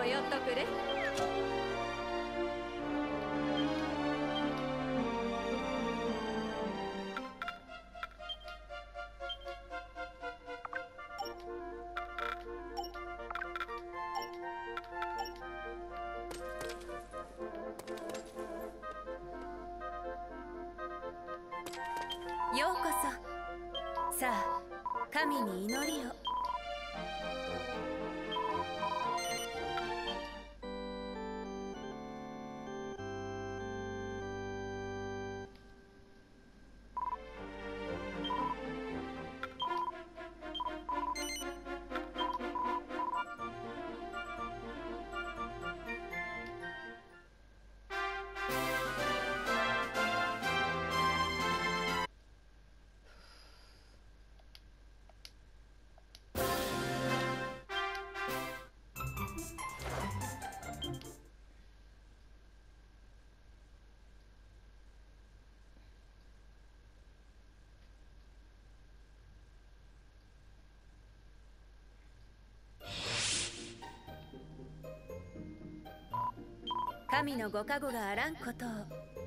も寄っとくれ神のご加護があらんことを。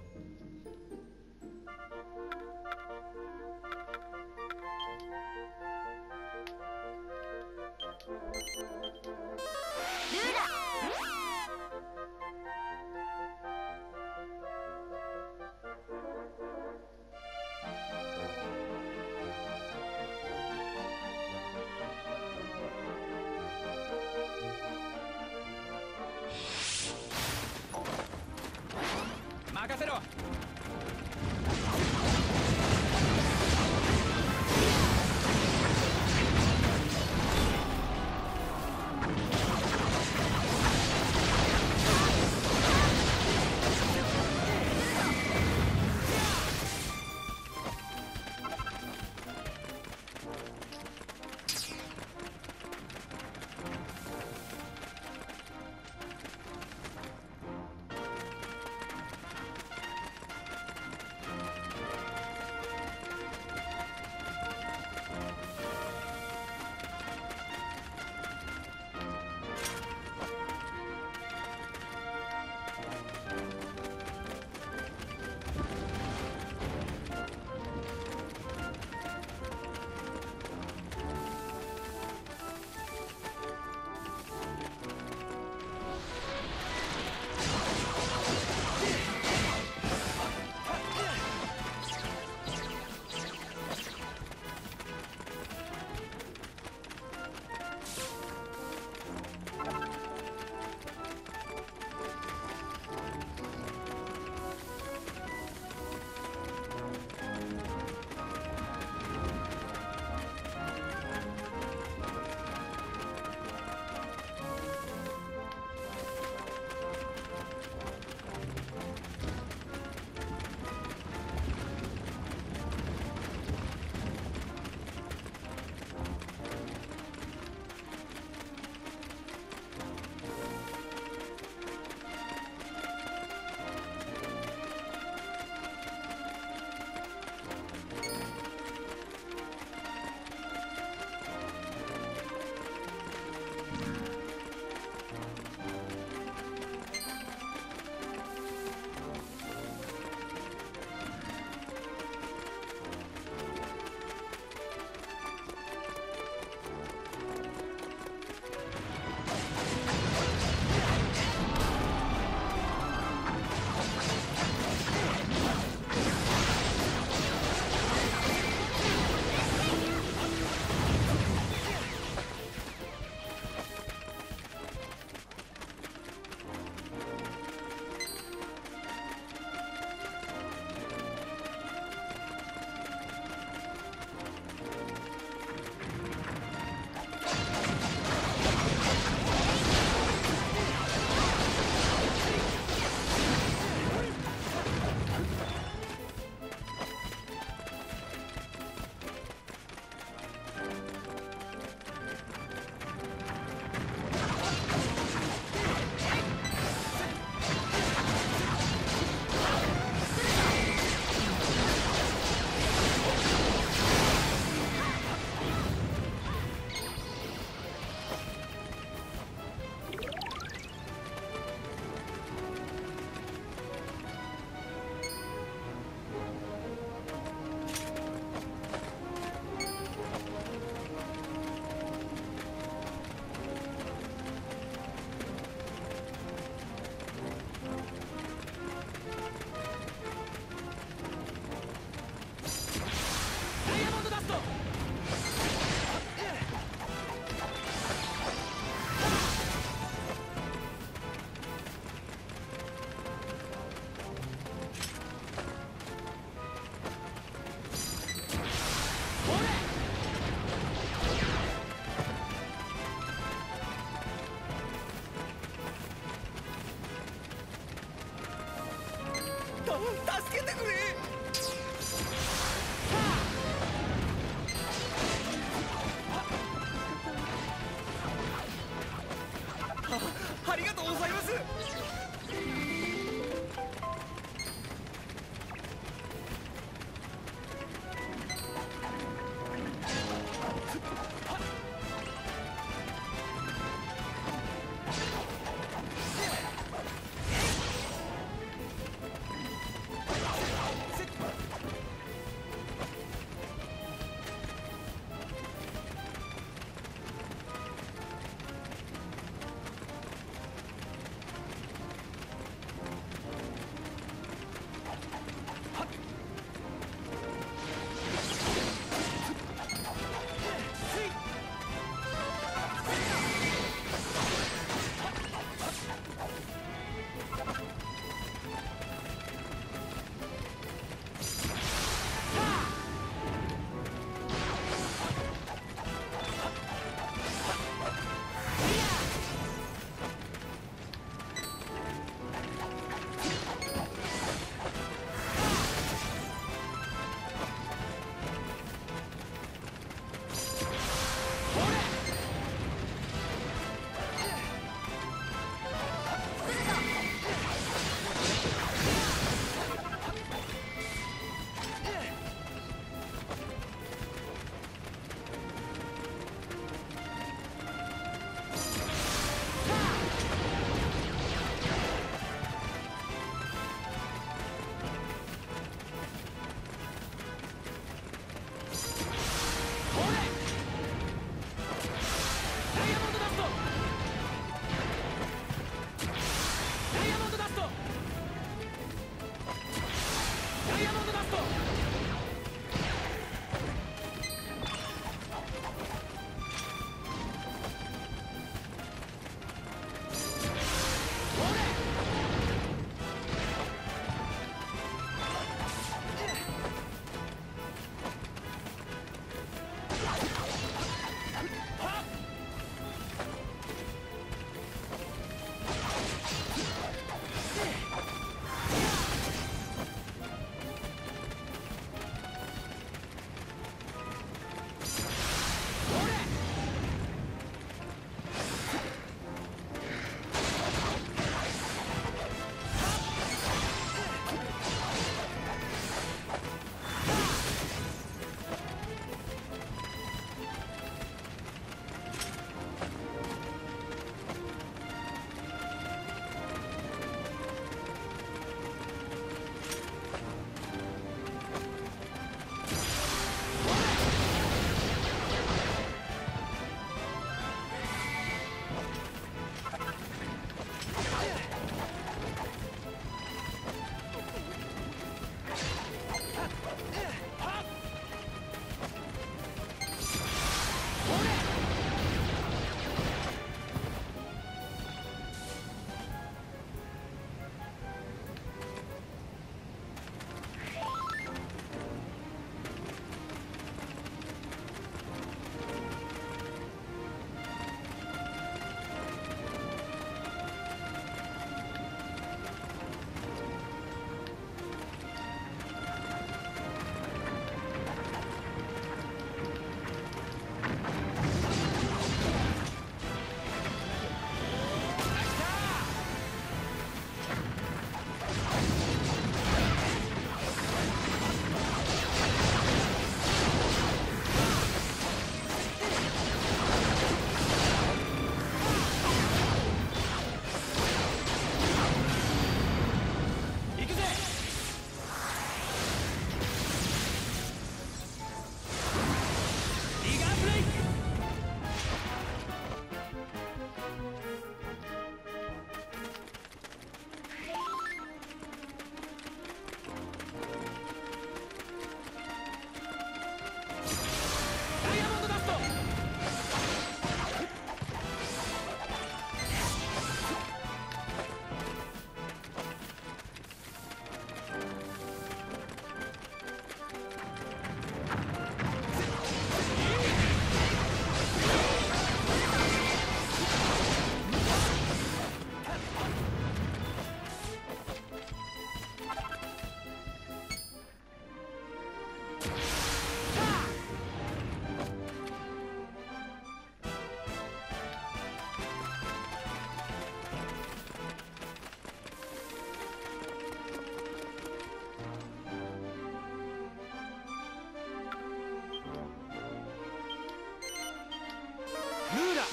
ーラ。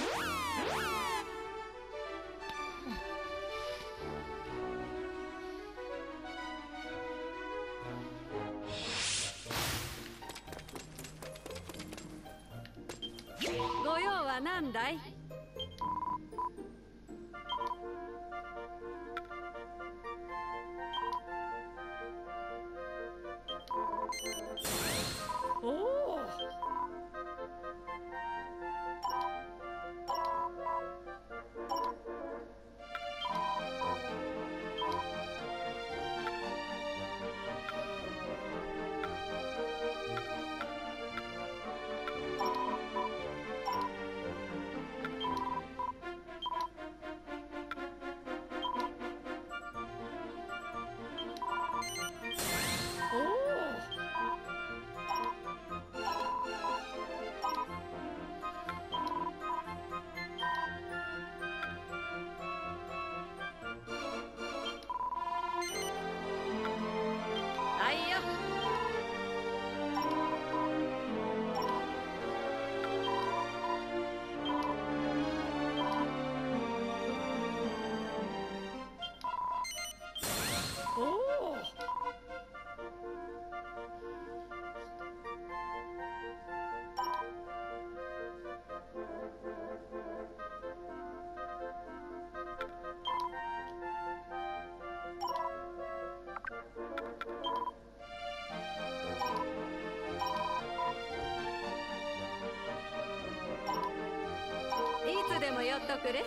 ご用は何だい？くれ